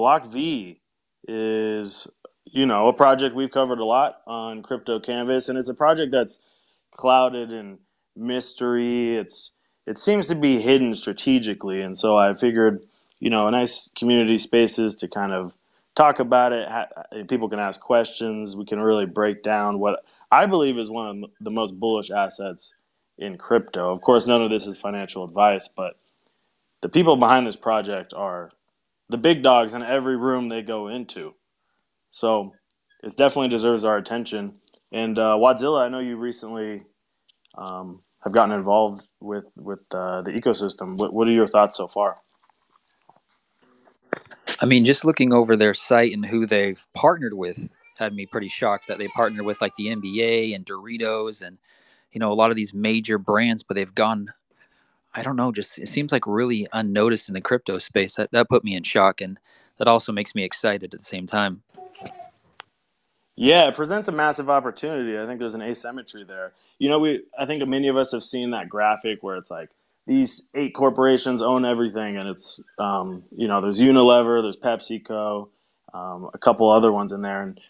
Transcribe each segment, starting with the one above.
Block V is, you know, a project we've covered a lot on Crypto Canvas, and it's a project that's clouded in mystery. It's it seems to be hidden strategically, and so I figured, you know, a nice community spaces to kind of talk about it. People can ask questions. We can really break down what I believe is one of the most bullish assets in crypto. Of course, none of this is financial advice, but the people behind this project are the big dogs in every room they go into. So it definitely deserves our attention. And uh, Wadzilla, I know you recently um, have gotten involved with with uh, the ecosystem. What, what are your thoughts so far? I mean, just looking over their site and who they've partnered with had me pretty shocked that they partnered with like the NBA and Doritos and you know a lot of these major brands, but they've gone. I don't know, just it seems like really unnoticed in the crypto space. That that put me in shock, and that also makes me excited at the same time. Yeah, it presents a massive opportunity. I think there's an asymmetry there. You know, we I think many of us have seen that graphic where it's like these eight corporations own everything, and it's um, you know there's Unilever, there's PepsiCo, um, a couple other ones in there, and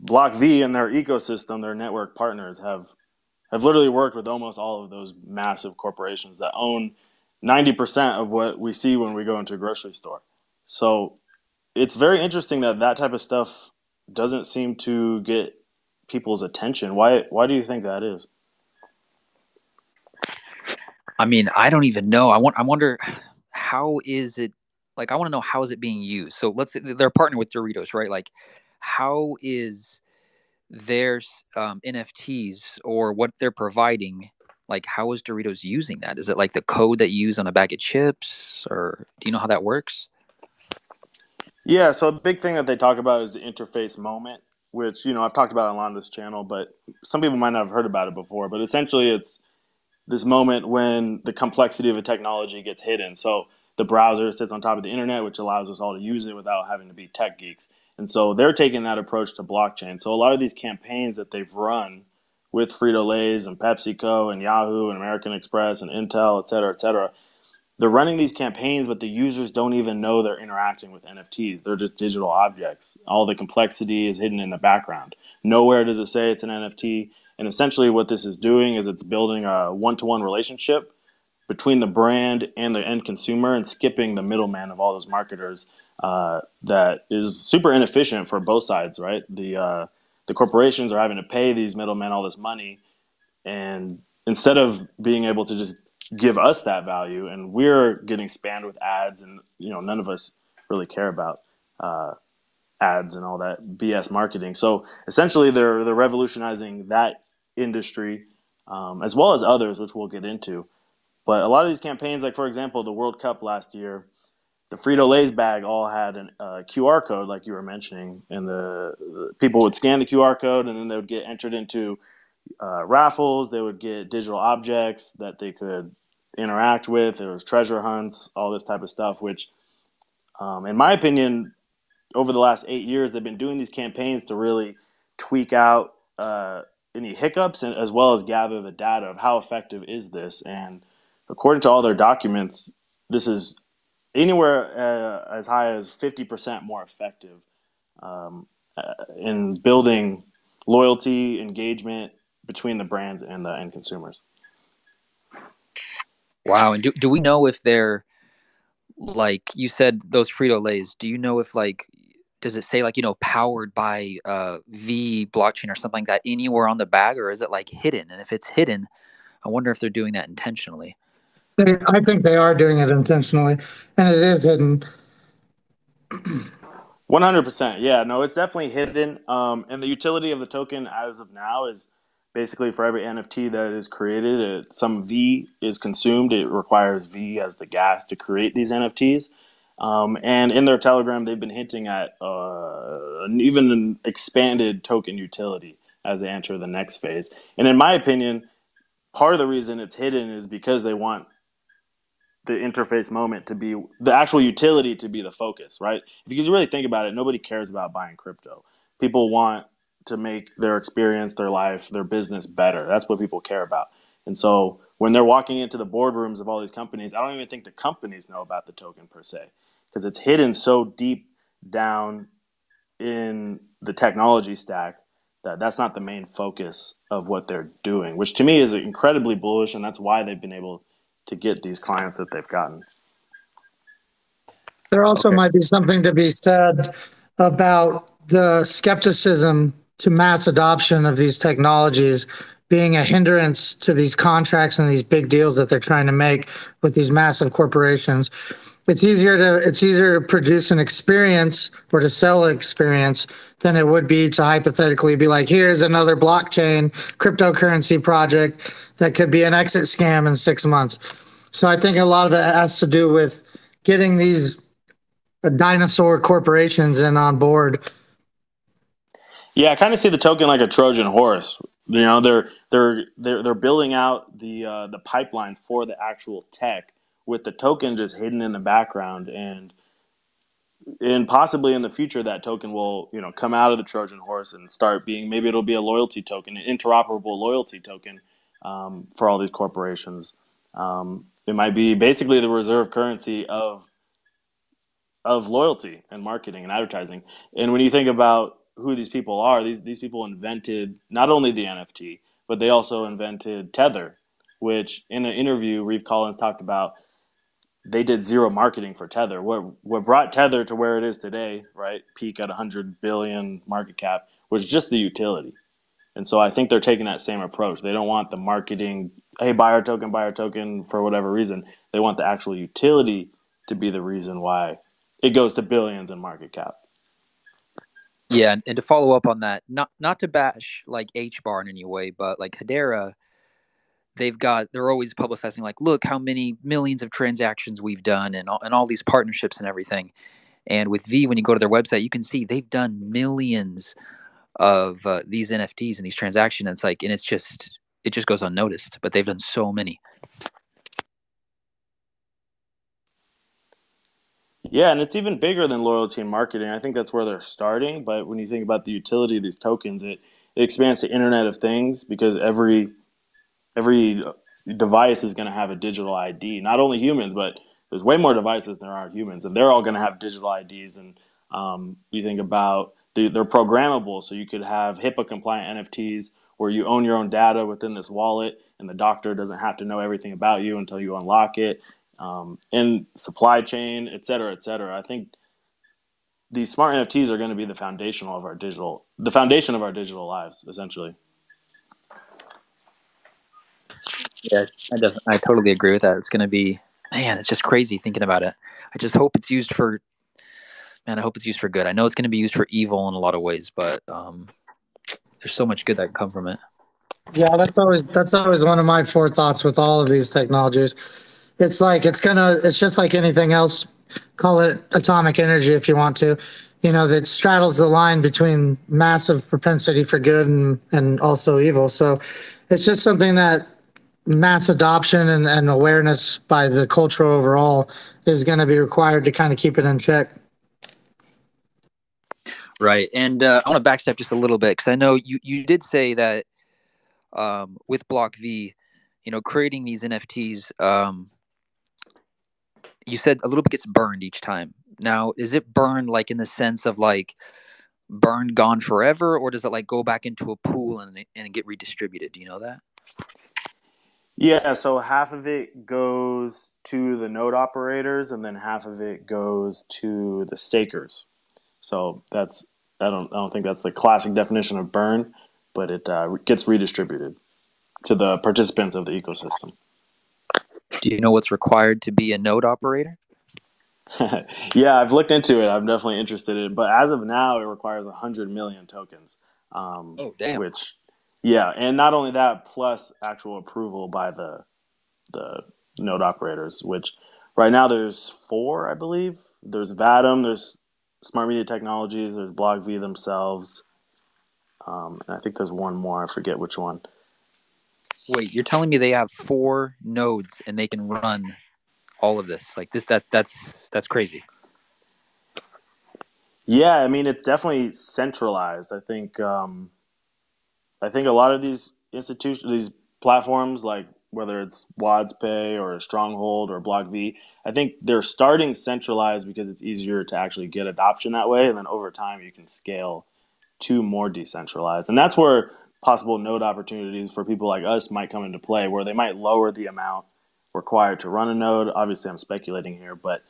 Block V and their ecosystem, their network partners have have literally worked with almost all of those massive corporations that own 90% of what we see when we go into a grocery store. So it's very interesting that that type of stuff doesn't seem to get people's attention. Why why do you think that is? I mean, I don't even know. I want I wonder how is it like I want to know how is it being used. So let's say they're partnered with Doritos, right? Like how is their um, NFTs or what they're providing like how is Doritos using that? Is it like the code that you use on a bag of chips or do you know how that works? Yeah, so a big thing that they talk about is the interface moment, which you know I've talked about a lot on this channel, but some people might not have heard about it before. But essentially, it's this moment when the complexity of a technology gets hidden. So the browser sits on top of the internet, which allows us all to use it without having to be tech geeks. And so they're taking that approach to blockchain. So a lot of these campaigns that they've run with Frito Lay's and PepsiCo and Yahoo and American Express and Intel, et cetera, et cetera, they're running these campaigns, but the users don't even know they're interacting with NFTs. They're just digital objects. All the complexity is hidden in the background. Nowhere does it say it's an NFT. And essentially, what this is doing is it's building a one to one relationship between the brand and the end consumer and skipping the middleman of all those marketers uh, that is super inefficient for both sides, right? The, uh, the corporations are having to pay these middlemen all this money. And instead of being able to just give us that value and we're getting spammed with ads and you know none of us really care about uh, ads and all that bs marketing so essentially they're they're revolutionizing that industry um, as well as others which we'll get into but a lot of these campaigns like for example the world cup last year the Frito Lay's bag all had a uh, QR code, like you were mentioning, and the, the, people would scan the QR code, and then they would get entered into uh, raffles. They would get digital objects that they could interact with. There was treasure hunts, all this type of stuff. Which, um, in my opinion, over the last eight years, they've been doing these campaigns to really tweak out uh, any hiccups and as well as gather the data of how effective is this. And according to all their documents, this is anywhere uh, as high as fifty percent more effective um, uh, in building loyalty, engagement between the brands and the end consumers. Wow. And do, do we know if they're like you said those Frito Lays? Do you know if like does it say like you know powered by uh, V blockchain or something like that anywhere on the bag, or is it like hidden? And if it's hidden, I wonder if they're doing that intentionally. I think they are doing it intentionally, and it is hidden. One hundred percent. Yeah, no, it's definitely hidden. Um, and the utility of the token as of now is basically for every NFT that is created, it, some V is consumed. It requires V as the gas to create these NFTs. Um, and in their Telegram, they've been hinting at uh, an even an expanded token utility as they enter the next phase. And in my opinion, part of the reason it's hidden is because they want the interface moment to be the actual utility to be the focus, right? If you really think about it, nobody cares about buying crypto. People want to make their experience, their life, their business better. That's what people care about. And so when they're walking into the boardrooms of all these companies, I don't even think the companies know about the token per se because it's hidden so deep down in the technology stack that that's not the main focus of what they're doing, which to me is incredibly bullish, and that's why they've been able to get these clients that they've gotten. There also okay. might be something to be said about the skepticism to mass adoption of these technologies being a hindrance to these contracts and these big deals that they're trying to make with these massive corporations it's easier to it's easier to produce an experience or to sell an experience than it would be to hypothetically be like here's another blockchain cryptocurrency project that could be an exit scam in six months. So i think a lot of it has to do with getting these dinosaur corporations in on board. Yeah i kind of see the token like a trojan horse. You know they're they're they're, they're building out the uh, the pipelines for the actual tech with the token just hidden in the background. And and possibly in the future that token will you know come out of the trojan horse and start being maybe it'll be a loyalty token an interoperable loyalty token um, for all these corporations um, it might be basically the reserve currency of of loyalty and marketing and advertising and when you think about who these people are these these people invented not only the nft but they also invented tether which in an interview reeve collins talked about they did zero marketing for Tether. What what brought Tether to where it is today, right? Peak at 100 billion market cap was just the utility. And so I think they're taking that same approach. They don't want the marketing, hey, buy our token, buy our token for whatever reason. They want the actual utility to be the reason why it goes to billions in market cap. Yeah, and to follow up on that, not not to bash like H bar in any way, but like Hedera they've got they're always publicizing like look how many millions of transactions we've done and all, and all these partnerships and everything and with v when you go to their website you can see they've done millions of uh, these nfts and these transactions it's like and it's just it just goes unnoticed but they've done so many yeah and it's even bigger than loyalty and marketing i think that's where they're starting but when you think about the utility of these tokens it, it expands to internet of things because every every device is going to have a digital ID. Not only humans, but there's way more devices than there are humans, and they're all going to have digital IDs. And um, you think about the, they're programmable, so you could have HIPAA compliant NFTs where you own your own data within this wallet, and the doctor doesn't have to know everything about you until you unlock it. Um, and supply chain, et cetera, et cetera. I think these smart NFTs are going to be the foundational of our digital, the foundation of our digital lives, essentially. Yeah, I definitely, I totally agree with that. It's going to be, man, it's just crazy thinking about it. I just hope it's used for, man, I hope it's used for good. I know it's going to be used for evil in a lot of ways, but um, there's so much good that can come from it. Yeah, that's always that's always one of my forethoughts with all of these technologies. It's like it's gonna it's just like anything else. Call it atomic energy if you want to. You know, that straddles the line between massive propensity for good and, and also evil. So it's just something that mass adoption and, and awareness by the culture overall is going to be required to kind of keep it in check. Right. And uh, I want to backstep just a little bit because I know you, you did say that um, with Block V, you know, creating these NFTs, um, you said a little bit gets burned each time. Now, is it burned like in the sense of like burned, gone forever, or does it like go back into a pool and, and get redistributed? Do you know that? Yeah, so half of it goes to the node operators, and then half of it goes to the stakers. So that's I don't I don't think that's the classic definition of burn, but it uh, gets redistributed to the participants of the ecosystem. Do you know what's required to be a node operator? yeah, I've looked into it. I'm definitely interested in it, but as of now, it requires 100 million tokens. Um, oh, damn! Which yeah, and not only that, plus actual approval by the the node operators, which right now there's four, I believe. There's Vatom, there's Smart Media Technologies, there's BlockV themselves, um, and I think there's one more. I forget which one. Wait, you're telling me they have four nodes and they can run all of this? Like this? That that's that's crazy. Yeah, I mean it's definitely centralized. I think um, I think a lot of these institutions, these platforms like whether it's WadzPay or Stronghold or Block V. I think they're starting centralized because it's easier to actually get adoption that way, and then over time you can scale to more decentralized, and that's where possible node opportunities for people like us might come into play, where they might lower the amount required to run a node. Obviously, I'm speculating here, but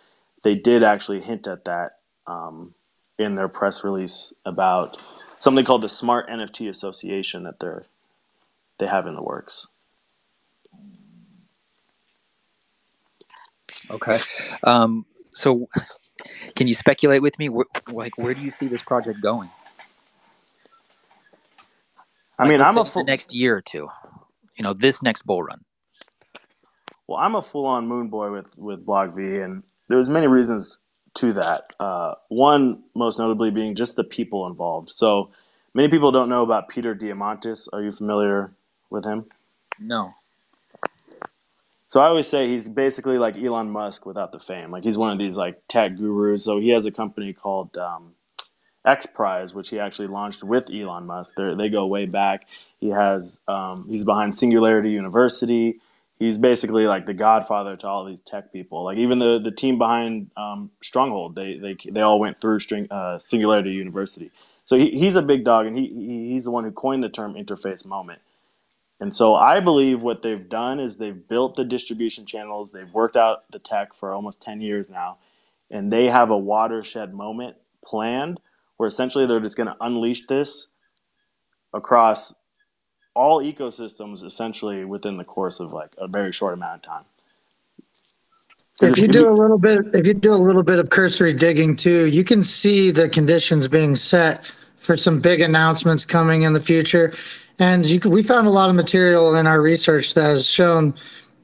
they did actually hint at that um, in their press release about something called the Smart NFT Association that they're they have in the works. Okay. Um, so, can you speculate with me? Where, like, where do you see this project going? I mean, I'm a full, the next year or two. You know, this next bull run. Well, I'm a full-on moon boy with with BlockV, and there's many reasons to that. Uh, one, most notably, being just the people involved. So many people don't know about Peter Diamandis. Are you familiar with him? No. So I always say he's basically like Elon Musk without the fame. Like he's one of these like tech gurus. So he has a company called um, X Prize, which he actually launched with Elon Musk. They're, they go way back. He has um, he's behind Singularity University. He's basically like the godfather to all these tech people. Like even the the team behind um, Stronghold, they they they all went through string, uh, Singularity University. So he, he's a big dog, and he he's the one who coined the term interface moment. And so I believe what they've done is they've built the distribution channels, they've worked out the tech for almost 10 years now, and they have a watershed moment planned where essentially they're just going to unleash this across all ecosystems essentially within the course of like a very short amount of time. If you do a little bit, if you do a little bit of cursory digging too, you can see the conditions being set for some big announcements coming in the future. And you we found a lot of material in our research that has shown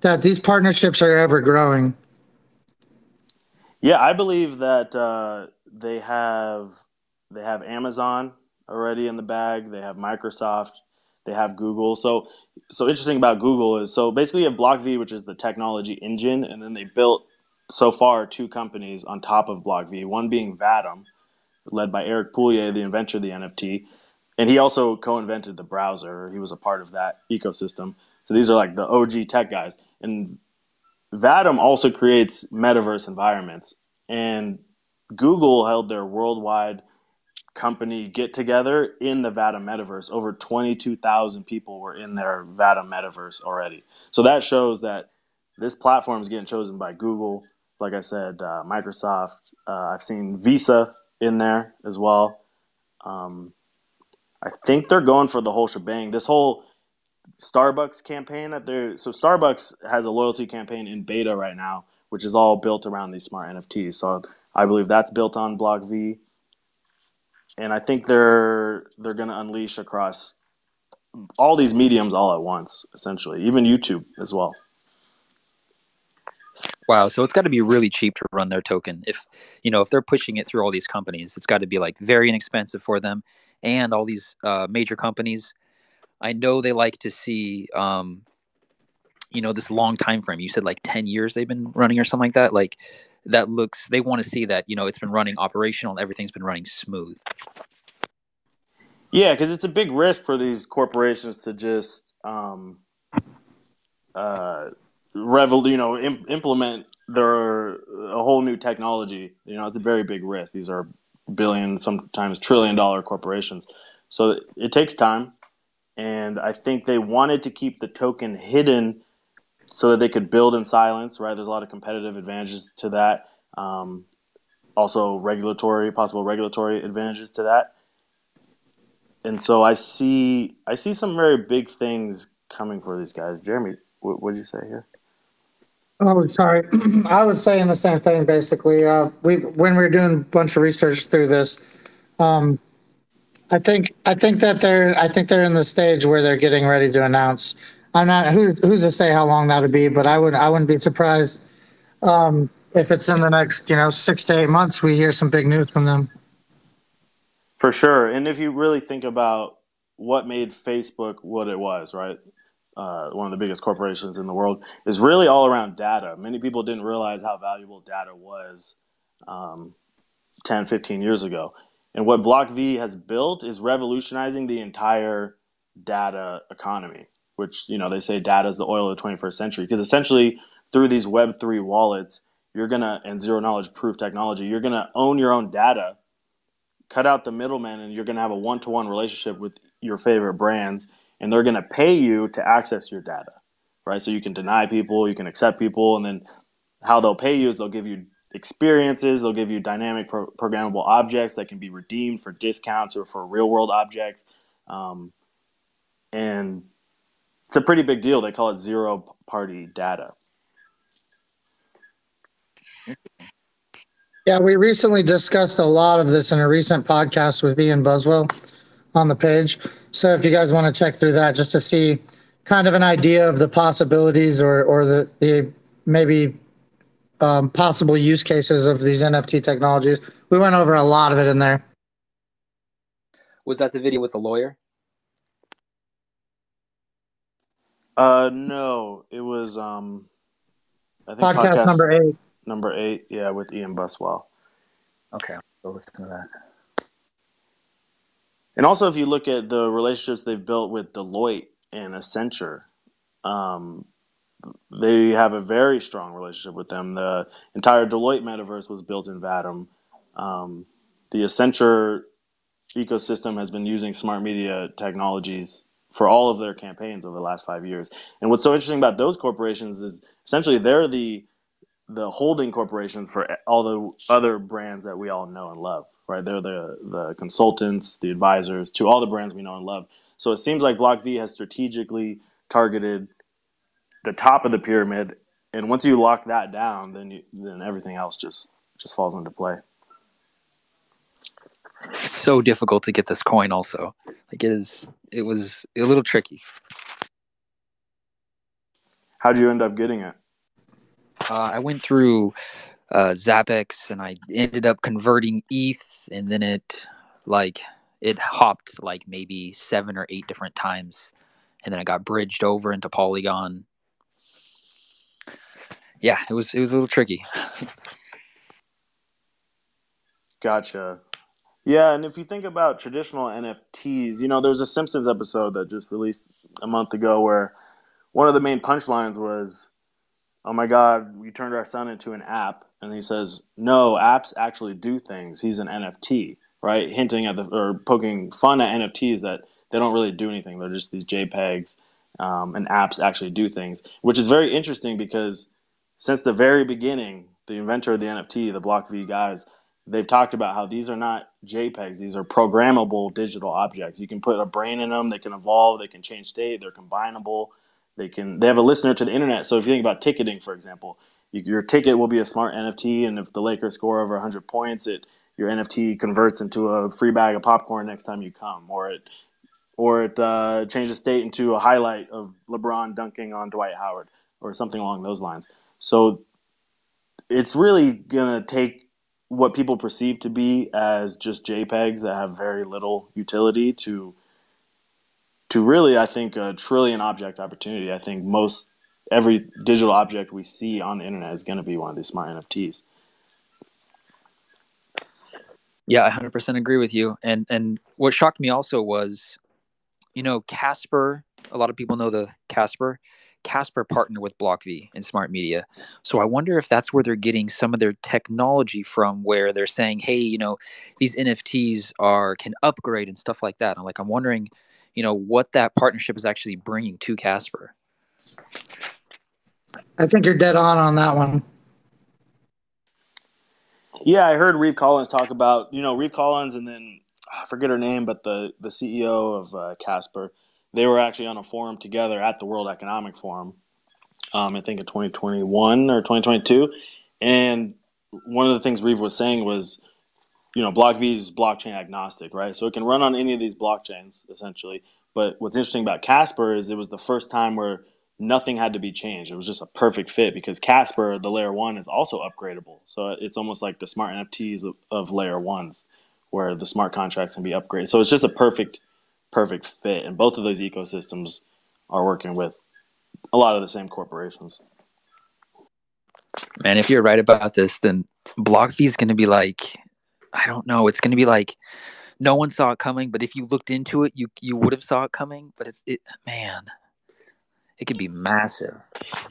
that these partnerships are ever growing. Yeah, I believe that uh, they have they have Amazon already in the bag. They have Microsoft. They have Google. So so interesting about Google is so basically you have BlockV, which is the technology engine, and then they built so far two companies on top of BlockV. One being Vatom, led by Eric Pulier, the inventor of the NFT, and he also co-invented the browser. He was a part of that ecosystem. So these are like the OG tech guys. And Vatom also creates metaverse environments. And Google held their worldwide company get together in the Vatom metaverse. Over 22,000 people were in their Vatom metaverse already. So that shows that this platform is getting chosen by Google. Like I said, uh, Microsoft. Uh, I've seen Visa in there as well. Um, I think they're going for the whole shebang. This whole Starbucks campaign that they're so Starbucks has a loyalty campaign in beta right now, which is all built around these smart NFTs. So I believe that's built on Block V, and I think they're they're going to unleash across all these mediums all at once, essentially, even YouTube as well. Wow, so it's got to be really cheap to run their token. If you know if they're pushing it through all these companies, it's got to be like very inexpensive for them and all these uh, major companies. I know they like to see, um, you know, this long time frame. You said like ten years they've been running or something like that. Like that looks. They want to see that you know it's been running operational. Everything's been running smooth. Yeah, because it's a big risk for these corporations to just um, uh, revel, you know, Im- implement their a whole new technology. You know, it's a very big risk. These are billion, sometimes trillion dollar corporations. So it takes time. And I think they wanted to keep the token hidden so that they could build in silence, right? There's a lot of competitive advantages to that. Um, also, regulatory, possible regulatory advantages to that. And so I see, I see some very big things coming for these guys. Jeremy, what did you say here? Oh, sorry. I was saying the same thing basically. Uh, we when we were doing a bunch of research through this, um, I think I think that they're I think they're in the stage where they're getting ready to announce. I'm not who who's to say how long that would be, but I would I wouldn't be surprised um, if it's in the next you know six to eight months we hear some big news from them. For sure, and if you really think about what made Facebook what it was, right? Uh, one of the biggest corporations in the world, is really all around data. Many people didn't realize how valuable data was um, 10, 15 years ago. And what Block V has built is revolutionizing the entire data economy, which you know they say data is the oil of the 21st century because essentially through these Web3 wallets, you're gonna and zero knowledge proof technology, you're gonna own your own data, cut out the middleman, and you're gonna have a one-to-one relationship with your favorite brands, and they're gonna pay you to access your data, right? So you can deny people, you can accept people, and then how they'll pay you is they'll give you experiences. They'll give you dynamic pro- programmable objects that can be redeemed for discounts or for real world objects. Um, and it's a pretty big deal. They call it zero party data. Yeah, we recently discussed a lot of this in a recent podcast with Ian Buswell on the page. So if you guys want to check through that just to see kind of an idea of the possibilities or, or the, the maybe um, possible use cases of these NFT technologies. We went over a lot of it in there. Was that the video with the lawyer? Uh, no, it was um, I think podcast, podcast number eight. Number eight, yeah, with Ian Buswell. Okay, I'll listen to that. And also, if you look at the relationships they've built with Deloitte and Accenture, um, they have a very strong relationship with them. The entire Deloitte metaverse was built in Vatom. Um, the Accenture ecosystem has been using smart media technologies for all of their campaigns over the last five years. And what's so interesting about those corporations is essentially they're the the holding corporations for all the other brands that we all know and love. Right? They're the the consultants, the advisors to all the brands we know and love. So it seems like Block V has strategically targeted the top of the pyramid, and once you lock that down, then you, then everything else just just falls into play. So difficult to get this coin. Also, like it is. It was a little tricky. How'd you end up getting it? Uh, I went through uh, Zapex and I ended up converting ETH, and then it like it hopped like maybe seven or eight different times, and then I got bridged over into Polygon, yeah, it was it was a little tricky. gotcha. Yeah, and if you think about traditional NFTs, you know, there's a Simpsons episode that just released a month ago where one of the main punchlines was, "Oh my God, we turned our son into an app," and he says, "No, apps actually do things. He's an NFT." Right, hinting at the or poking fun at NFTs that they don't really do anything. They're just these JPEGs, um, and apps actually do things, which is very interesting because since the very beginning, the inventor of the NFT, the Block V guys, they've talked about how these are not JPEGs; these are programmable digital objects. You can put a brain in them; they can evolve, they can change state, they're combinable. They can. They have a listener to the internet. So if you think about ticketing, for example, you, your ticket will be a smart NFT, and if the Lakers score over 100 points, it your NFT converts into a free bag of popcorn next time you come, or it or it uh, changes state into a highlight of LeBron dunking on Dwight Howard, or something along those lines. So it's really going to take what people perceive to be as just JPEGs that have very little utility to to really I think a trillion object opportunity. I think most every digital object we see on the internet is going to be one of these smart NFTs. Yeah, I 100% agree with you. And and what shocked me also was you know Casper, a lot of people know the Casper Casper partnered with BlockV and Smart Media. So I wonder if that's where they're getting some of their technology from, where they're saying, "Hey, you know, these NFTs are can upgrade and stuff like that." I'm like, I'm wondering, you know, what that partnership is actually bringing to Casper. I think you're dead on on that one. Yeah, I heard Reeve Collins talk about you know Reeve Collins and then I forget her name, but the the CEO of uh, Casper they were actually on a forum together at the World Economic Forum. Um, I think in 2021 or 2022, and one of the things Reeve was saying was, you know, BlockV is blockchain agnostic, right? So it can run on any of these blockchains essentially. But what's interesting about Casper is it was the first time where nothing had to be changed. It was just a perfect fit because Casper, the layer one, is also upgradable. So it's almost like the smart NFTs of, of layer ones, where the smart contracts can be upgraded. So it's just a perfect perfect fit. And both of those ecosystems are working with a lot of the same corporations. Man, if you're right about this, then BlockV is going to be like, I don't know, it's going to be like no one saw it coming, but if you looked into it, you you would have saw it coming. But it's it, man, It could be massive.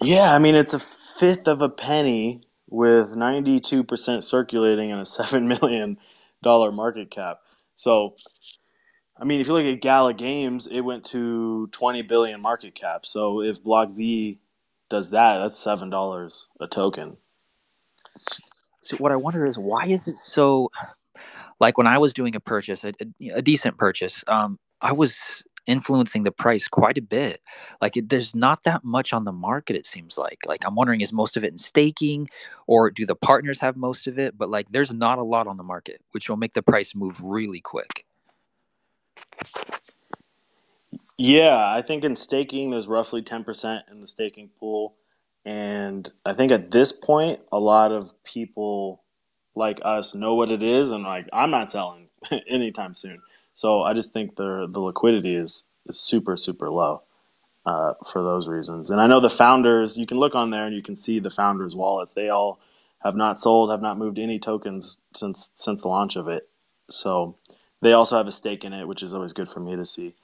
Yeah, I mean it's a fifth of a penny with 92% circulating and a 7 million dollar market cap. So I mean, if you look at Gala Games, it went to 20 billion market cap. So if Block V does that, that's seven dollars a token. So what I wonder is why is it so? Like when I was doing a purchase, a, a, a decent purchase, um, I was influencing the price quite a bit. Like it, there's not that much on the market. It seems like. Like I'm wondering, is most of it in staking, or do the partners have most of it? But like, there's not a lot on the market, which will make the price move really quick. Yeah, I think in staking, there's roughly 10% in the staking pool. And I think at this point, a lot of people like us know what it is. And like, I'm not selling anytime soon. So I just think the, the liquidity is, is super, super low uh, for those reasons. And I know the founders, you can look on there and you can see the founders' wallets. They all have not sold, have not moved any tokens since since the launch of it. So they also have a stake in it, which is always good for me to see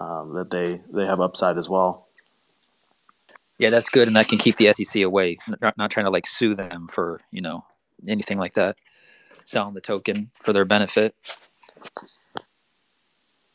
um, that they they have upside as well. Yeah, that's good, and that can keep the SEC away. Not, not trying to like sue them for you know anything like that. Selling the token for their benefit.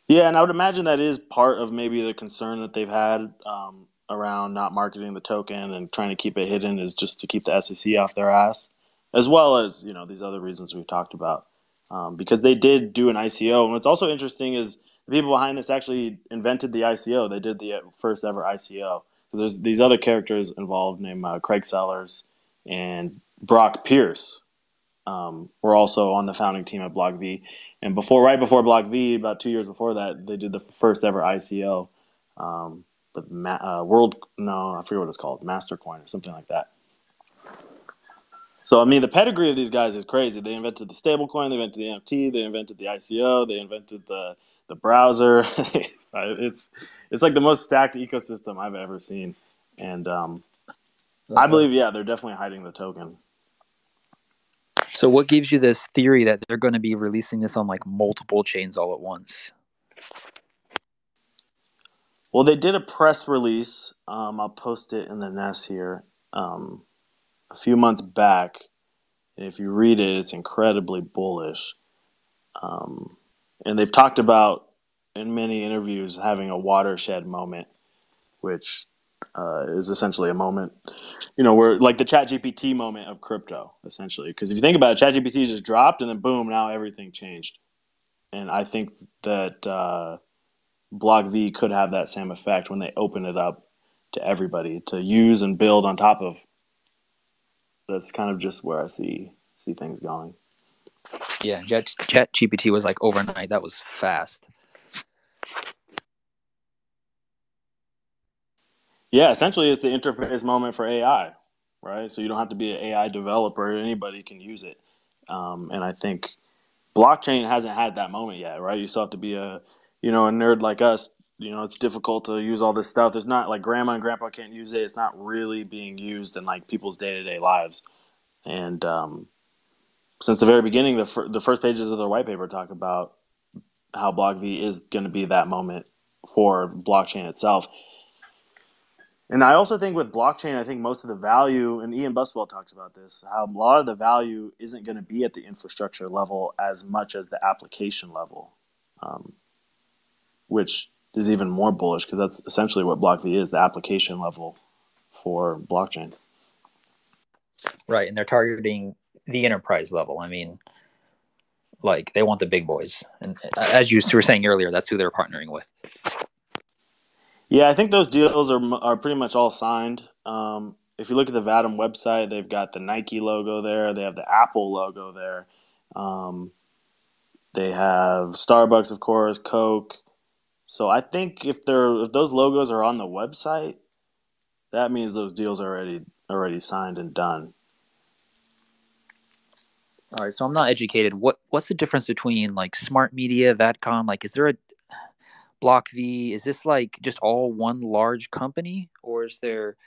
Yeah, and I would imagine that is part of maybe the concern that they've had um, around not marketing the token and trying to keep it hidden is just to keep the SEC off their ass, as well as you know these other reasons we've talked about um, because they did do an ICO. And what's also interesting is the people behind this actually invented the ICO. They did the first ever ICO because there's these other characters involved named uh, Craig Sellars and Brock Pierce. Um, were also on the founding team at Block V, and before, right before Block V, about two years before that, they did the first ever ICO. Um, but Ma- uh, World, no, I forget what it's called, Mastercoin or something like that. So I mean, the pedigree of these guys is crazy. They invented the stablecoin, they invented the NFT, they invented the ICO, they invented the the browser. it's it's like the most stacked ecosystem I've ever seen, and um, I believe yeah, they're definitely hiding the token. So, what gives you this theory that they're going to be releasing this on like multiple chains all at once? Well, they did a press release. Um, I'll post it in the nest here. Um, a few months back. If you read it, it's incredibly bullish. Um, and they've talked about in many interviews having a watershed moment, which uh, is essentially a moment, you know, where like the Chat GPT moment of crypto, essentially. Because if you think about it, Chat GPT just dropped and then boom, now everything changed. And I think that uh, Block V could have that same effect when they open it up to everybody to use and build on top of that's kind of just where I see see things going. Yeah, Chat, Chat GPT was like overnight. That was fast. Yeah, essentially, it's the interface moment for AI, right? So you don't have to be an AI developer; anybody can use it. Um, and I think blockchain hasn't had that moment yet, right? You still have to be a, you know, a nerd like us. You know, it's difficult to use all this stuff. There's not like grandma and grandpa can't use it. It's not really being used in like people's day to day lives. And um, since the very beginning, the, fir- the first pages of their white paper talk about how Block V is going to be that moment for blockchain itself. And I also think with blockchain, I think most of the value, and Ian Buswell talks about this, how a lot of the value isn't going to be at the infrastructure level as much as the application level, um, which is even more bullish because that's essentially what Block V is the application level for blockchain. Right. And they're targeting the enterprise level. I mean, like they want the big boys, and uh, as you were saying earlier, that's who they're partnering with. Yeah, I think those deals are are pretty much all signed. Um, if you look at the Vatom website, they've got the Nike logo there. They have the Apple logo there. Um, they have Starbucks, of course, Coke. So I think if they're if those logos are on the website, that means those deals are already already signed and done. All right, so I'm not educated. What what's the difference between like smart media, Vatom? Like, is there a Block V? Is this like just all one large company, or is there,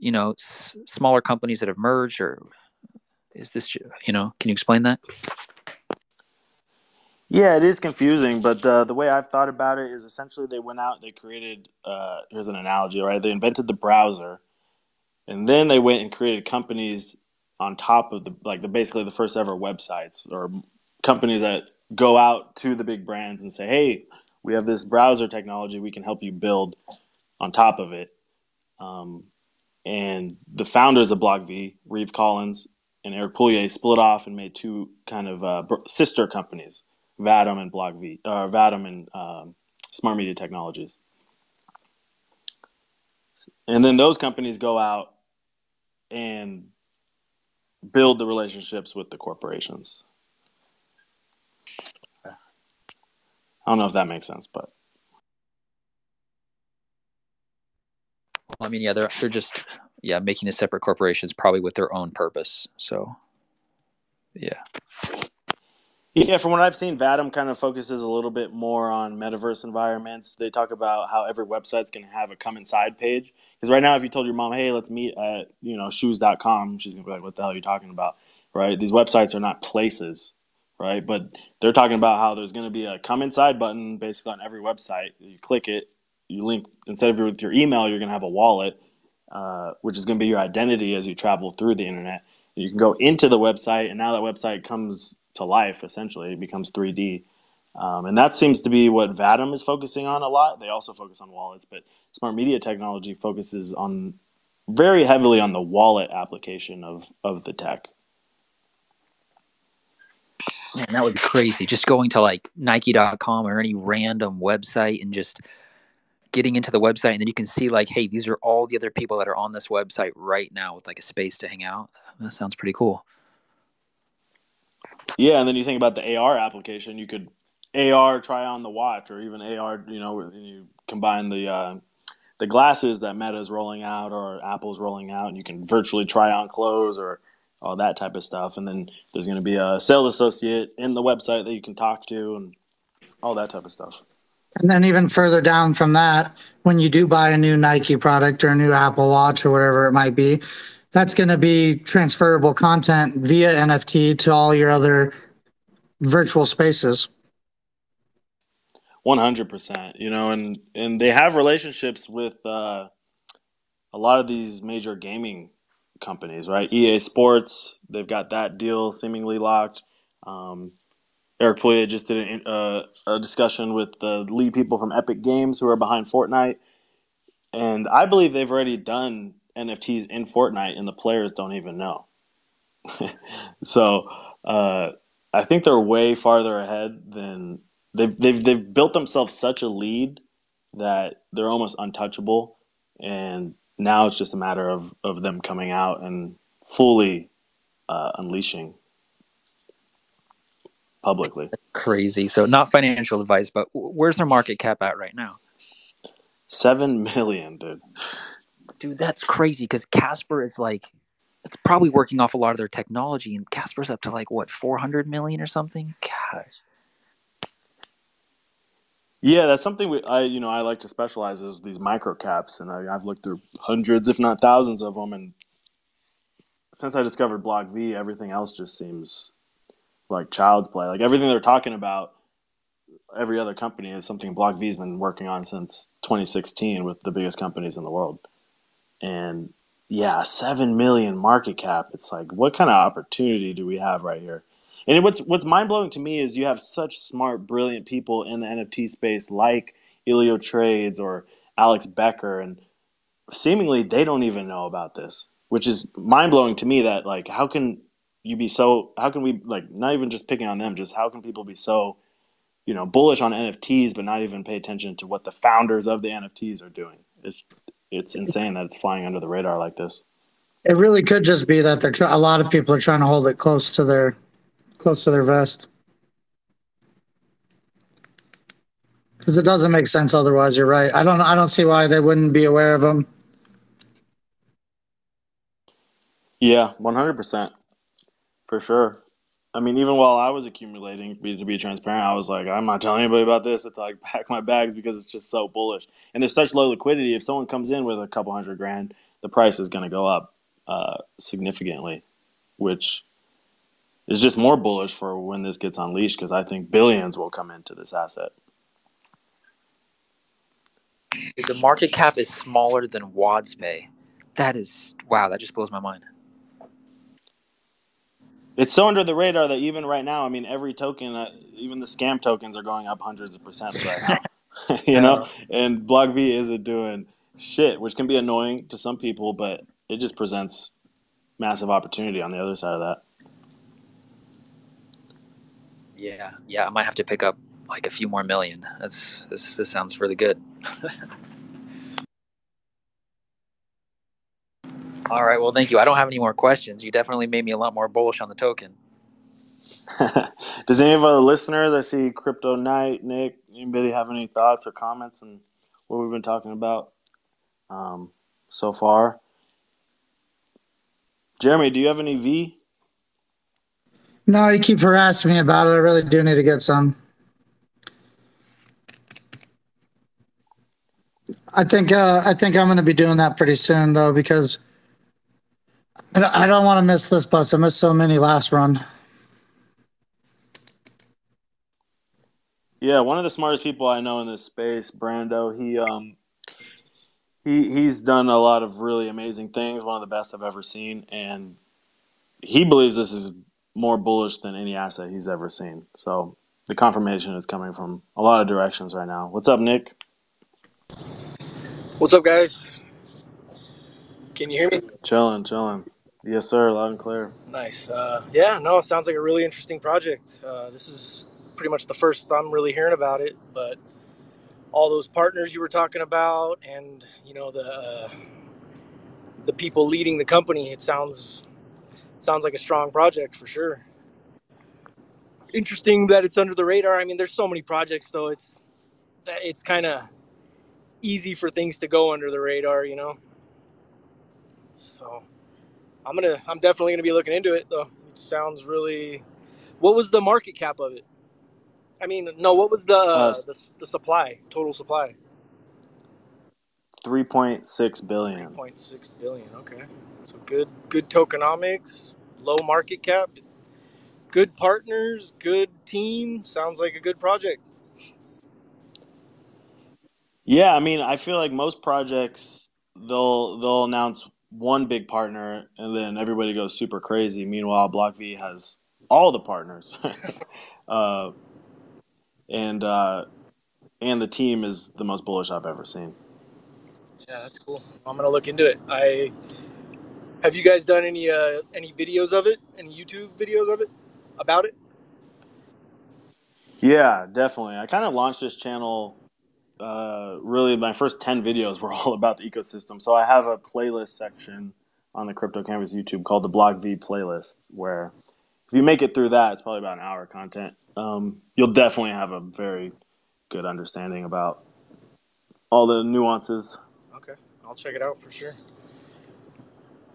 you know, s- smaller companies that have merged, or is this, you know, can you explain that? Yeah, it is confusing, but uh, the way I've thought about it is essentially they went out, they created. Uh, here's an analogy, right? They invented the browser, and then they went and created companies on top of the like the basically the first ever websites or companies that go out to the big brands and say, "Hey, we have this browser technology. We can help you build on top of it." Um, and the founders of BlockV, Reeve Collins and Eric Pulier, split off and made two kind of uh, sister companies Vatom and BlockV, uh, Vatom and um, Smart Media Technologies. And then those companies go out and build the relationships with the corporations. Don't know if that makes sense, but I mean, yeah, they're they're just yeah making the separate corporations probably with their own purpose. So, yeah. Yeah, from what I've seen, Vatom kind of focuses a little bit more on metaverse environments. They talk about how every website's going to have a come inside page. Because right now, if you told your mom, hey, let's meet at, you know, shoes.com, she's going to be like, what the hell are you talking about? Right? These websites are not places, right? But they're talking about how there's going to be a come inside button basically on every website. You click it, you link, instead of with your email, you're going to have a wallet, uh, which is going to be your identity as you travel through the internet. You can go into the website, and now that website comes to life essentially. It becomes 3D. Um, and that seems to be what Vatom is focusing on a lot. They also focus on wallets, but smart media technology focuses on very heavily on the wallet application of, of the tech. Man, that would be crazy. Just going to like Nike.com or any random website and just getting into the website, and then you can see like, hey, these are all the other people that are on this website right now with like a space to hang out. That sounds pretty cool. Yeah, and then you think about the AR application. You could AR try on the watch, or even AR. You know, you combine the uh, the glasses that Meta is rolling out or Apple's rolling out, and you can virtually try on clothes or all that type of stuff. And then there's going to be a sales associate in the website that you can talk to, and all that type of stuff. And then even further down from that, when you do buy a new Nike product or a new Apple Watch or whatever it might be, that's going to be transferable content via NFT to all your other virtual spaces. 100%, you know, and and they have relationships with uh, a lot of these major gaming companies, right? EA Sports, they've got that deal seemingly locked. Um, Eric Pulier just did a, uh, a discussion with the lead people from Epic Games who are behind Fortnite, and I believe they've already done NFTs in Fortnite, and the players don't even know. so uh, I think they're way farther ahead than they've they've they've built themselves such a lead that they're almost untouchable, and now it's just a matter of of them coming out and fully uh, unleashing publicly. Crazy. So not financial advice, but where's their market cap at right now? Seven million, dude dude, that's crazy because Casper is like, it's probably working off a lot of their technology, and Casper's up to like what 400 million or something. Gosh. Yeah, that's something we, I, you know, I like to specialize is these micro caps, and I, have looked through hundreds, if not thousands, of them, and since I discovered Block V, everything else just seems like child's play. Like everything they're talking about, every other company is something Block V's been working on since 2016 with the biggest companies in the world and yeah, seven million market cap. It's like, what kind of opportunity do we have right here? And what's what's mind blowing to me is you have such smart, brilliant people in the NFT space like EllioTrades or Alex Becker, and seemingly they don't even know about this, which is mind blowing to me. That like, how can you be so? How can we like not even just picking on them? Just how can people be so, you know, bullish on NFTs but not even pay attention to what the founders of the NFTs are doing? It's it's insane that it's flying under the radar like this. It really could just be that they're a lot of people are trying to hold it close to their close to their vest. Because it doesn't make sense otherwise. You're right. I don't. I don't see why they wouldn't be aware of them. Yeah, one hundred percent, for sure. I mean, even while I was accumulating, to be, transparent, I was like, I'm not telling anybody about this until I pack my bags because it's just so bullish. And there's such low liquidity. If someone comes in with a couple hundred grand, the price is going to go up uh, significantly, which is just more bullish for when this gets unleashed because I think billions will come into this asset. The market cap is smaller than WASDE. That is wow. That just blows my mind. It's so under the radar that even right now, I mean, every token, uh, even the scam tokens, are going up hundreds of percent right now. you know, and BlockV isn't doing shit, which can be annoying to some people, but it just presents massive opportunity on the other side of that. Yeah, yeah, I might have to pick up like a few more million. That's this, this sounds really good. All right, well, thank you. I don't have any more questions. You definitely made me a lot more bullish on the token. Does any of our listeners, I see Crypto Knight, Nick, anybody have any thoughts or comments on what we've been talking about um, so far? Jeremy, do you have any VEE? No, you keep harassing me about it. I really do need to get some. I think uh, I think I'm going to be doing that pretty soon though because I don't, I don't want to miss this bus. I missed so many last run. Yeah, one of the smartest people I know in this space, Brando, he um he he's done a lot of really amazing things, one of the best I've ever seen, and he believes this is more bullish than any asset he's ever seen. So the confirmation is coming from a lot of directions right now. What's up, Nick? What's up, guys? Can you hear me? Chilling, chilling. Yes, sir. Loud and clear. Nice. Uh, yeah, no, it sounds like a really interesting project. Uh, this is pretty much the first I'm really hearing about it, but all those partners you were talking about, and you know the uh, the people leading the company, it sounds sounds like a strong project for sure. Interesting that it's under the radar. I mean, there's so many projects, though. It's it's kind of easy for things to go under the radar, you know. So I'm gonna I'm definitely gonna be looking into it though. It sounds really. What was the market cap of it? I mean, no. What was the uh, the, the supply total supply? Three point six billion. Three point six billion. Okay, so good good tokenomics, low market cap, good partners, good team. Sounds like a good project. Yeah, I mean, I feel like most projects they'll they'll announce one big partner and then everybody goes super crazy. Meanwhile, Block V has all the partners, uh, and uh, and the team is the most bullish I've ever seen. Yeah, that's cool. I'm gonna look into it. I have you guys done any uh, any videos of it? Any YouTube videos of it about it? Yeah, definitely. I kind of launched this channel uh, really my first 10 videos were all about the ecosystem. So I have a playlist section on the Crypto Canvas YouTube called the BlockV playlist, where if you make it through that, it's probably about an hour content. Um, you'll definitely have a very good understanding about all the nuances. I'll check it out for sure.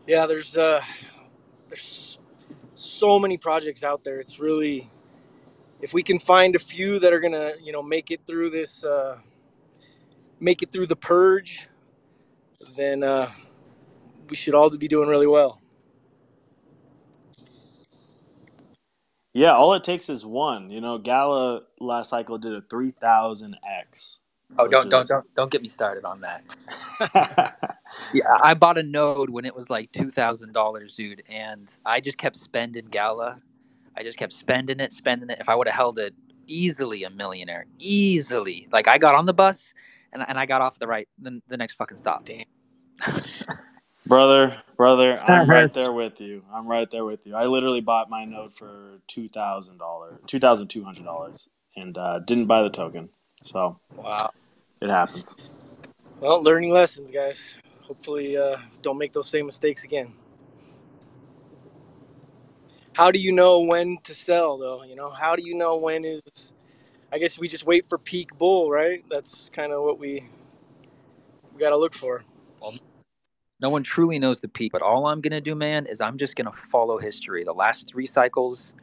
Yeah, there's uh, there's so many projects out there. It's really if we can find a few that are gonna you know make it through this. Uh, make it through the purge, then uh, we should all be doing really well. Yeah, all it takes is one. You know, Gala last cycle did a three thousand x. Oh, don't is... don't don't don't get me started on that. yeah, I bought a node when it was like two thousand dollars, dude, and I just kept spending Gala. I just kept spending it, spending it. If I would have held it, easily a millionaire, easily. Like I got on the bus and, and I got off the right the, the next fucking stop. Damn. brother, brother, I'm right there with you. I'm right there with you. I literally bought my node for two thousand dollars, two thousand two hundred dollars, and uh, didn't buy the token. So wow, it happens. Well, learning lessons, guys. Hopefully, uh, don't make those same mistakes again. How do you know when to sell, though? You know, how do you know when is I guess we just wait for peak bull, right? That's kind of what we we got to look for. Well, no one truly knows the peak, but all I'm gonna do, man, is I'm just gonna follow history. The last three cycles,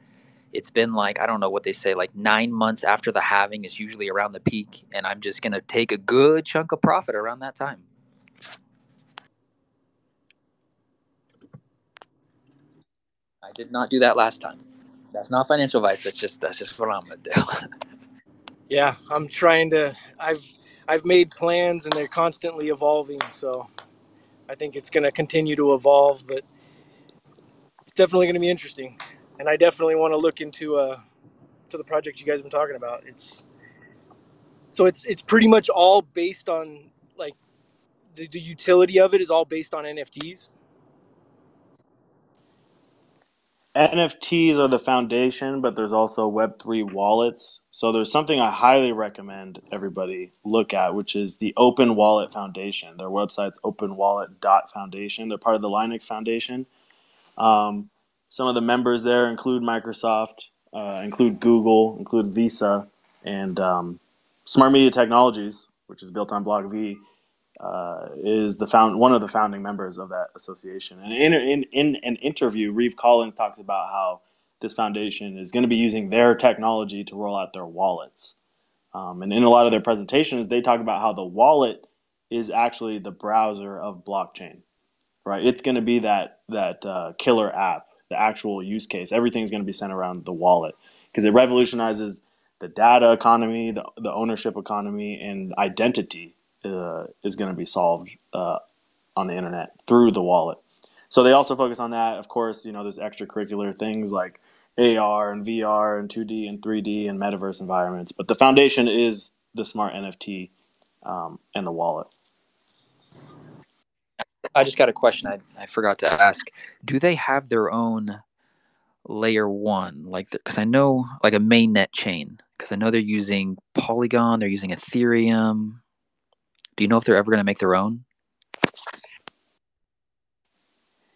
it's been like I don't know what they say, like nine months after the halving is usually around the peak, and I'm just gonna take a good chunk of profit around that time. I did not do that last time. That's not financial advice. That's just that's just what I'm gonna do. yeah, I'm trying to. I've I've made plans and they're constantly evolving. So I think it's going to continue to evolve, but it's definitely going to be interesting. And I definitely want to look into uh to the project you guys have been talking about. It's so it's it's pretty much all based on like the, the utility of it is all based on NFTs. NFTs are the foundation, but there's also Web3 wallets. So there's something I highly recommend everybody look at, which is the Open Wallet Foundation. Their website's openwallet.foundation. They're part of the Linux Foundation. Um, some of the members there include Microsoft, uh, include Google, include Visa, and um, Smart Media Technologies, which is built on BlockV uh, is the found one of the founding members of that association. And in, in, in an interview, Reeve Collins talks about how this foundation is going to be using their technology to roll out their wallets. Um, and in a lot of their presentations, they talk about how the wallet is actually the browser of blockchain, right? It's going to be that that uh, killer app, the actual use case. Everything's going to be centered around the wallet because it revolutionizes the data economy, the, the ownership economy, and identity uh, is going to be solved uh, on the internet through the wallet. So they also focus on that. Of course, you know, there's extracurricular things like AR and VR and 2D and 3D and metaverse environments. But the foundation is the smart NFT um, and the wallet. I just got a question I, I forgot to ask. Do they have their own layer one? Like, because I know, like a mainnet chain, because I know they're using Polygon, they're using Ethereum. Do you know if they're ever going to make their own?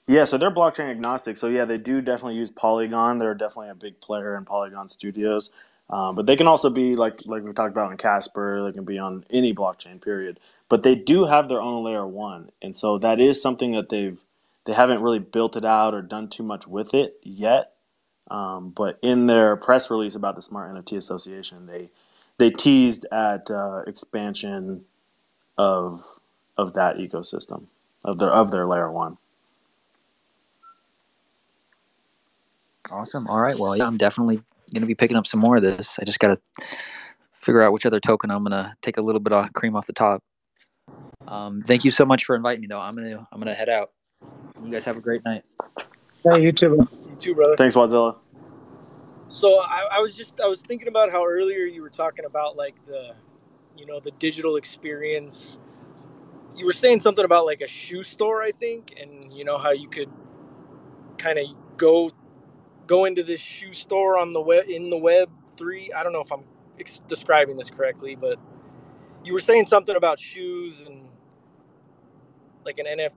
Yeah, so they're blockchain agnostic. So yeah, they do definitely use Polygon. They're definitely a big player in Polygon Studios. Um, but they can also be like like we talked about in Casper. They can be on any blockchain. Period. But they do have their own layer one, and so that is something that they've they haven't really built it out or done too much with it yet. Um, but in their press release about the Smart NFT Association, they they teased at uh, expansion of of that ecosystem of their of their layer one. Awesome. All right. Well, yeah, I'm definitely going to be picking up some more of this. I just got to figure out which other token I'm going to take a little bit of cream off the top. Um, thank you so much for inviting me, though. I'm gonna I'm gonna head out. You guys have a great night. Yeah, you too. You too, brother. Thanks, Wadzilla. So I, I was just I was thinking about how earlier you were talking about like the you know the digital experience you were saying something about like a shoe store i think and you know how you could kind of go go into this shoe store on the web in the web 3 i don't know if i'm ex- describing this correctly but you were saying something about shoes and like an nf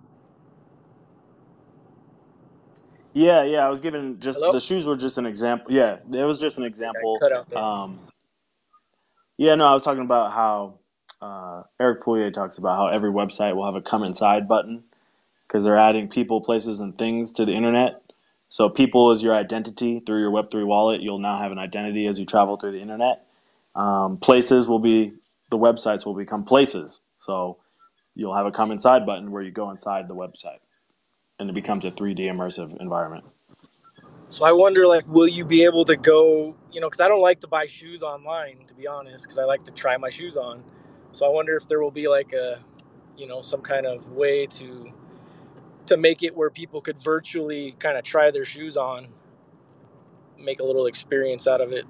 yeah yeah i was giving just Hello? the shoes were just an example yeah it was just an example um yeah, no, I was talking about how uh, Eric Pulier talks about how every website will have a come inside button because they're adding people, places, and things to the internet. So people is your identity through your Web3 wallet. You'll now have an identity as you travel through the internet. Um, places will be the websites will become places. So you'll have a come inside button where you go inside the website, and it becomes a 3D immersive environment. So I wonder, like, will you be able to go? You know, because I don't like to buy shoes online, to be honest, because I like to try my shoes on. So I wonder if there will be like a, you know, some kind of way to to make it where people could virtually kind of try their shoes on, make a little experience out of it.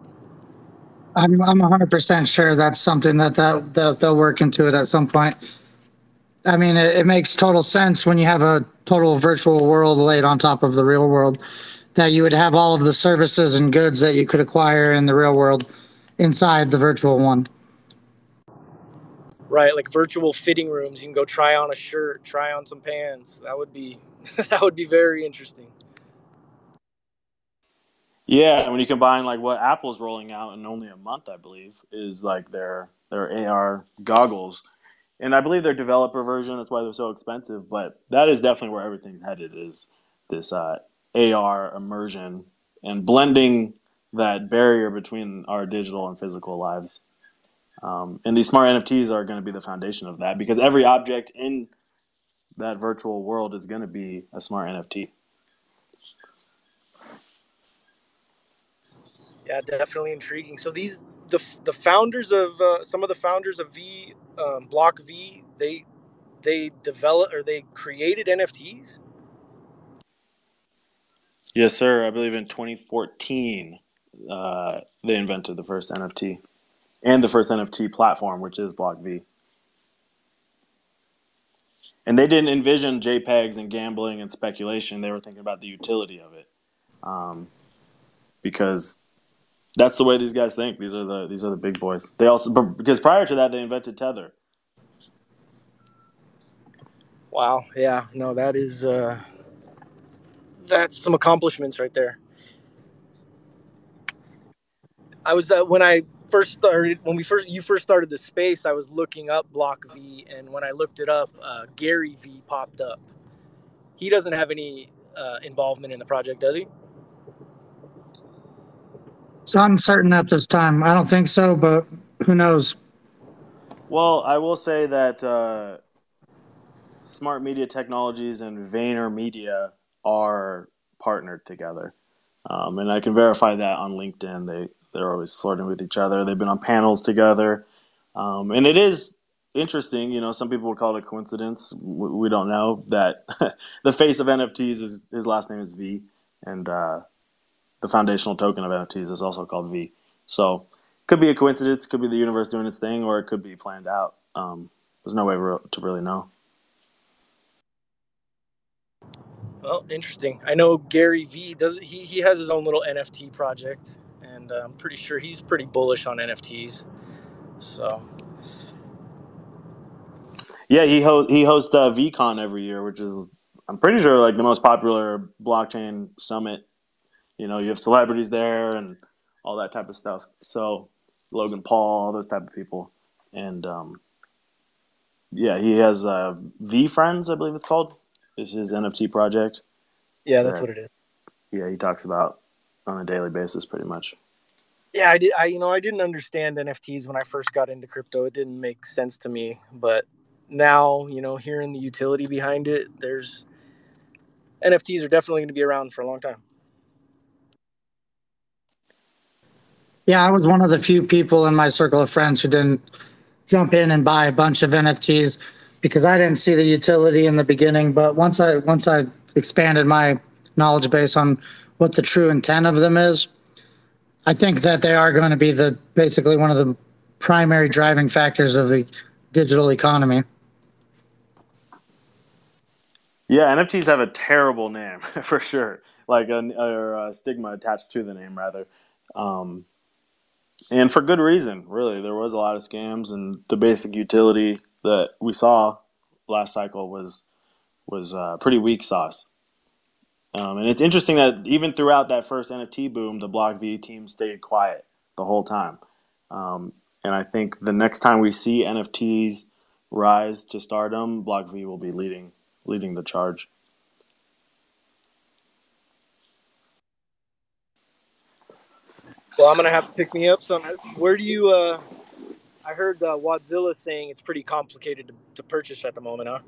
I'm I'm 100% sure that's something that that, that they'll work into it at some point. I mean, it, it makes total sense when you have a total virtual world laid on top of the real world that you would have all of the services and goods that you could acquire in the real world inside the virtual one. Right, like virtual fitting rooms. You can go try on a shirt, try on some pants. That would be that would be very interesting. Yeah, and when you combine like what Apple's rolling out in only a month, I believe, is like their their AR goggles. And I believe their developer version, that's why they're so expensive, but that is definitely where everything's headed is this uh, AR immersion and blending that barrier between our digital and physical lives. Um, and these smart NFTs are going to be the foundation of that because every object in that virtual world is going to be a smart NFT. Yeah, definitely intriguing. So these the the founders of uh, some of the founders of V um, Block V they they developed or they created NFTs. Yes, sir. I believe in 2014 uh, they invented the first NFT and the first NFT platform, which is Block V. And they didn't envision JPEGs and gambling and speculation. They were thinking about the utility of it, um, because that's the way these guys think. These are the these are the big boys. They also because prior to that they invented Tether. Wow. Yeah. No, that is uh, that's some accomplishments right there. I was uh, when I first started when we first you first started the space. I was looking up Block V, and when I looked it up, uh, Gary Vee popped up. He doesn't have any uh, involvement in the project, does he? It's certain at this time. I don't think so, but who knows? Well, I will say that uh, Smart Media Technologies and VaynerMedia are partnered together, um, and I can verify that on LinkedIn. They they're always flirting with each other. They've been on panels together, um, and it is interesting. You know, some people would call it a coincidence. We, we don't know that the face of NFTs is his last name is Vee, and uh, the foundational token of NFTs is also called VEE. So could be a coincidence, could be the universe doing its thing, or it could be planned out. Um, there's no way to really know. Well, interesting. I know Gary Vee does he he has his own little NFT project, and uh, I'm pretty sure he's pretty bullish on NFTs. So. Yeah, he ho- he hosts uh, VeeCon every year, which is I'm pretty sure like the most popular blockchain summit you know, you have celebrities there and all that type of stuff. So Logan Paul, all those type of people, and um, yeah, he has uh, Friends, I believe it's called. It's his NFT project. Yeah, that's what it is. Yeah, he talks about on a daily basis, pretty much. Yeah, I did. I you know I didn't understand NFTs when I first got into crypto. It didn't make sense to me, but now you know hearing the utility behind it, there's NFTs are definitely going to be around for a long time. Yeah, I was one of the few people in my circle of friends who didn't jump in and buy a bunch of NFTs because I didn't see the utility in the beginning. But once I once I expanded my knowledge base on what the true intent of them is, I think that they are going to be the basically one of the primary driving factors of the digital economy. Yeah, NFTs have a terrible name for sure, like a, or a stigma attached to the name rather. Um, and for good reason. Really, there was a lot of scams, and the basic utility that we saw last cycle was was uh, pretty weak sauce. Um, and it's interesting that even throughout that first NFT boom, the Block V team stayed quiet the whole time. Um, and I think the next time we see NFTs rise to stardom, Block V will be leading leading the charge. Well, I'm gonna have to pick me up. So, where do you? Uh, I heard uh, Wadzilla saying it's pretty complicated to, to purchase at the moment, huh?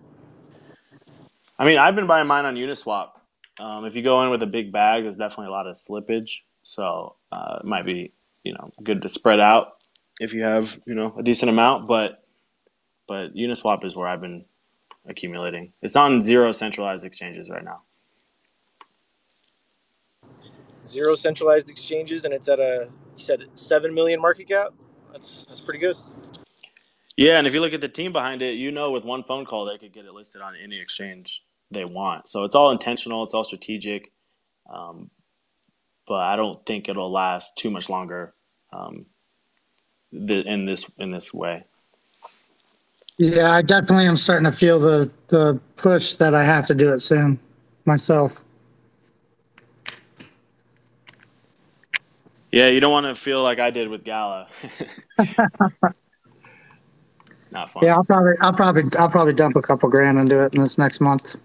I mean, I've been buying mine on Uniswap. Um, if you go in with a big bag, there's definitely a lot of slippage, so uh, it might be you know good to spread out if you have you know a decent amount. But but Uniswap is where I've been accumulating. It's on zero centralized exchanges right now zero centralized exchanges, and it's at a you said seven million market cap. That's that's pretty good. Yeah, and if you look at the team behind it, you know with one phone call they could get it listed on any exchange they want. So it's all intentional, it's all strategic, um, but I don't think it'll last too much longer um, th- in this in this way. Yeah, I definitely am starting to feel the the push that I have to do it soon myself. Yeah, you don't want to feel like I did with Gala. Not fun. Yeah, I'll probably, I'll probably, I'll probably dump a couple grand into it in this next month.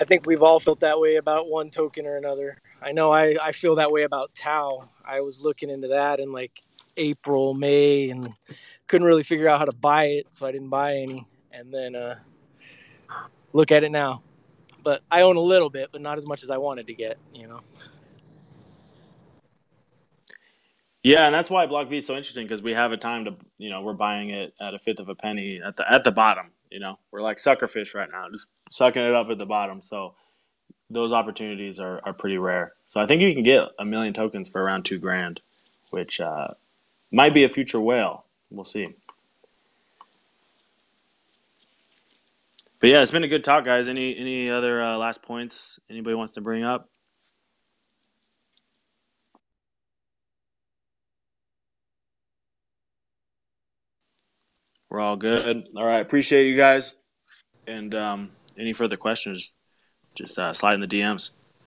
I think we've all felt that way about one token or another. I know I, I feel that way about TAO. I was looking into that in like April, May, and couldn't really figure out how to buy it, so I didn't buy any. And then uh, look at it now. But I own a little bit, but not as much as I wanted to get. You know. Yeah, and that's why Block V is so interesting because we have a time to, you know, we're buying it at a fifth of a penny at the at the bottom. You know, we're like suckerfish right now, just sucking it up at the bottom. So those opportunities are, are pretty rare. So I think you can get a million tokens for around two grand, which uh, might be a future whale. We'll see. But yeah, it's been a good talk, guys. Any any other uh, last points anybody wants to bring up? We're all good. All right, appreciate you guys. And um, any further questions, just uh, slide in the DMs.